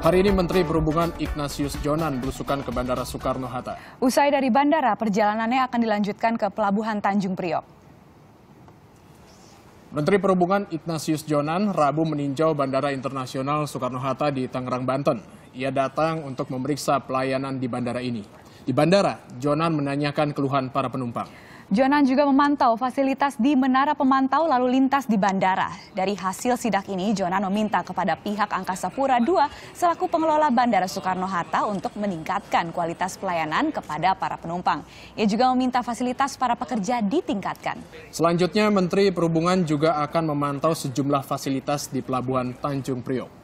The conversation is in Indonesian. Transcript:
Hari ini Menteri Perhubungan Ignatius Jonan belusukan ke Bandara Soekarno-Hatta. Usai dari bandara, perjalanannya akan dilanjutkan ke Pelabuhan Tanjung Priok. Menteri Perhubungan Ignatius Jonan Rabu meninjau Bandara Internasional Soekarno-Hatta di Tangerang, Banten. Ia datang untuk memeriksa pelayanan di bandara ini. Di bandara, Jonan menanyakan keluhan para penumpang. Jonan juga memantau fasilitas di Menara Pemantau Lalu Lintas di bandara. Dari hasil sidak ini, Jonan meminta kepada pihak Angkasa Pura II selaku pengelola Bandara Soekarno-Hatta untuk meningkatkan kualitas pelayanan kepada para penumpang. Ia juga meminta fasilitas para pekerja ditingkatkan. Selanjutnya, Menteri Perhubungan juga akan memantau sejumlah fasilitas di Pelabuhan Tanjung Priok.